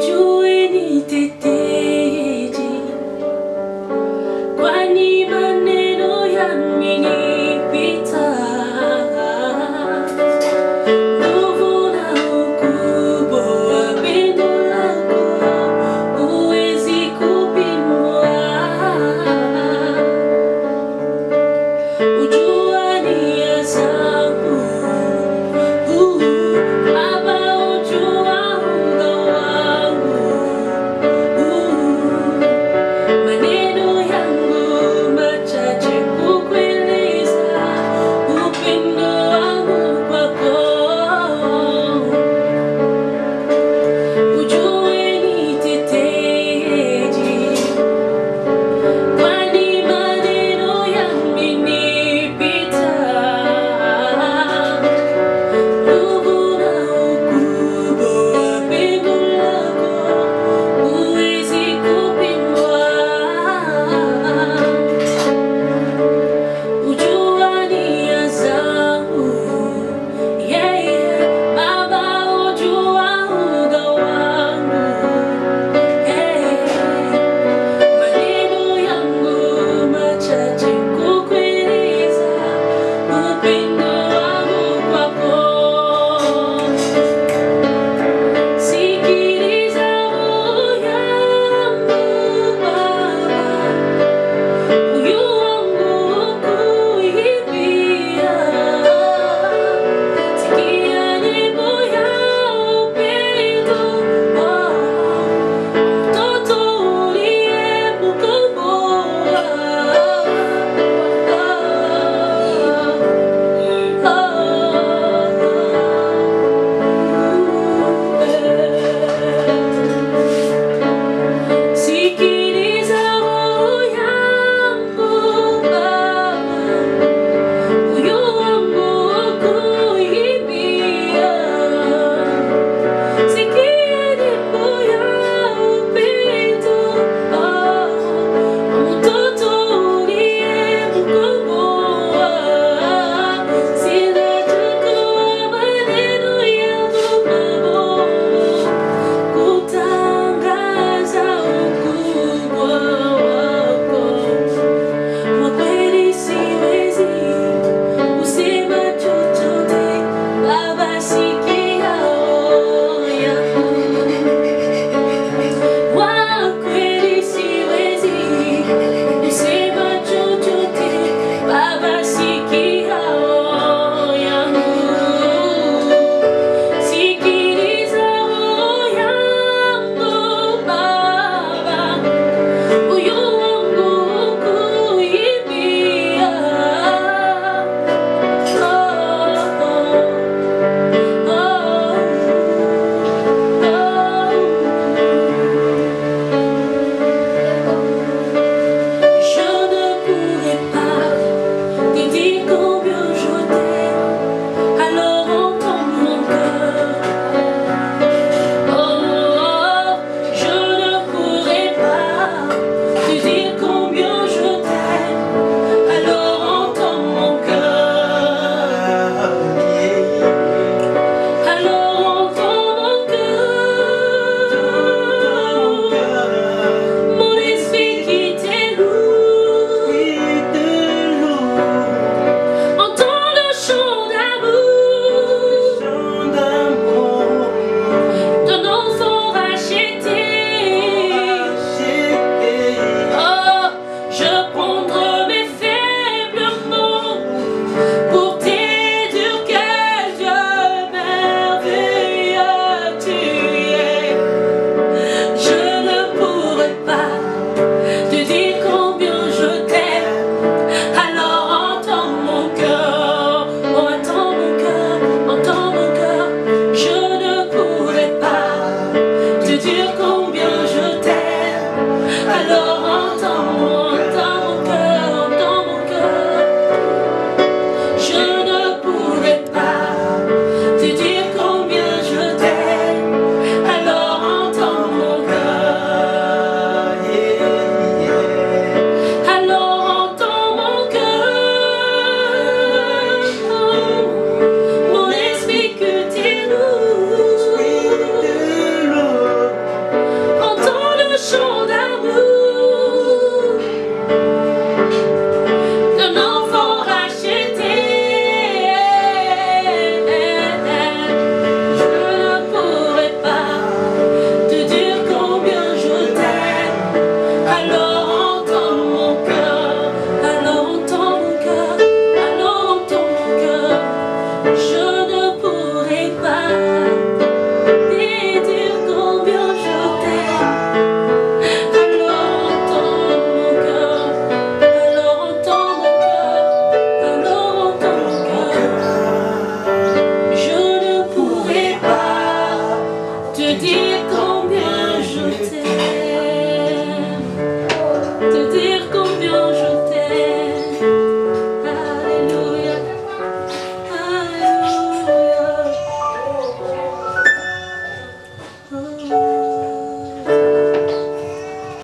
上へ似てて